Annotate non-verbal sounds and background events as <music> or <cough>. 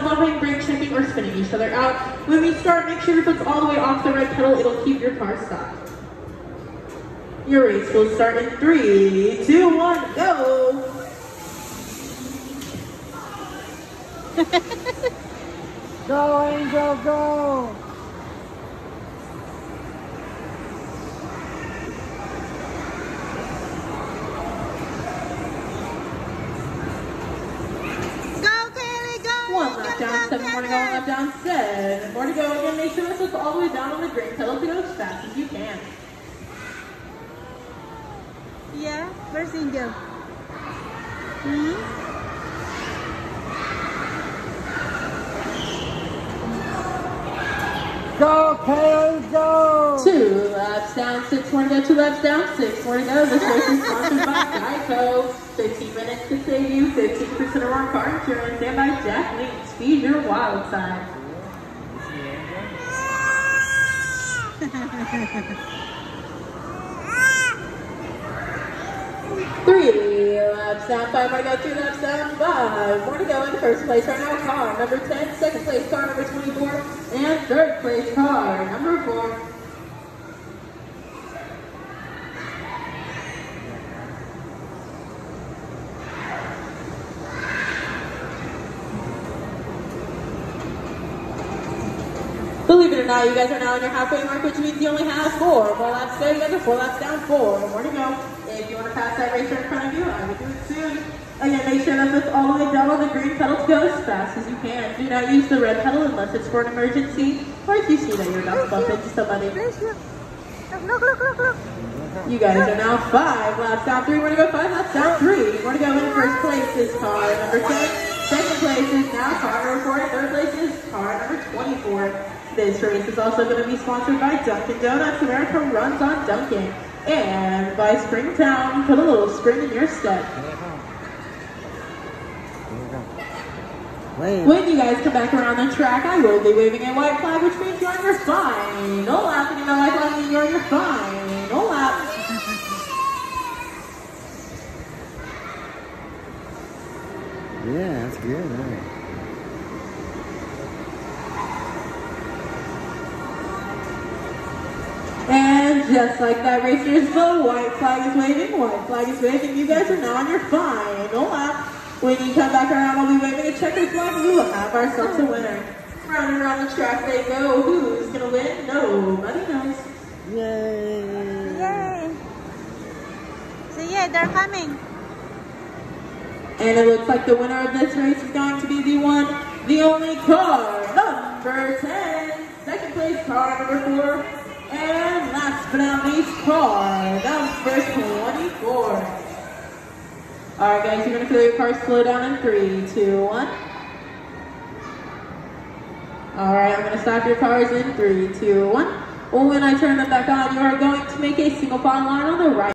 stop bumping, brake checking, or spinning each other out. When we start, make sure your foot's all the way off the red pedal. It'll keep your car stopped. Your race will start in three, two, one, go! <laughs> Go, Angel! Go, Kaylee, go! One lap down, seven more to go, one lap down, seven more to go. Again, make sure this is all the way down on the brake pedal to go as fast as you can. Yeah, where's Angel? Hmm? Go, Kaylee, go! Two laps down, six more to go, two laps down, six more to go. This race is sponsored by Geico. 15 minutes to save you, 15% of our car insurance, and by Jack Links. Feed your wild side. <laughs> Three laps down, five more to go, two laps down, five more to go. In first place right now, car number 10, second place car number 24, and third place car number 4. Believe it or not, you guys are now on your halfway mark, which means you only have four more laps to go. You guys are four laps down, four more to go. If you want to pass that racer in front of you, I would do it soon. Again, make sure that it's all the way down on the green pedal to go as fast as you can. Do not use the red pedal unless it's for an emergency or if you see that you're about to bump into somebody. Look, look, look, look. You guys are now five laps down, three more to go, five laps down, three more to go. In first place is car number 10. Second place is now car number 4. Third place is car number 24. This race is also going to be sponsored by Dunkin' Donuts. America runs on Dunkin'. And by Springtown, put a little spring in your step. When you guys come back around the track, I will be waving a white flag, which means you're on your final lap. And the white flag means you're on your final lap. Yeah, that's good. And just like that, racers, the white flag is waving, white flag is waving. You guys are now on your final lap. When you come back around, I'll be waving a checkered flag, and we will have ourselves a winner. Round and around the track they go. Who's gonna win? Nobody knows. Yay! Yay! So yeah, they're coming. And it looks like the winner of this race is going to be the one, the only car, number 10. Second place car, number 4. And last but not least, car, number 24. Alright guys, you're to feel your car slow down in three, two, one. All right, I'm to stop your cars in three, two, one. Well, when I turn them back on, you are going to make a single file line on the right.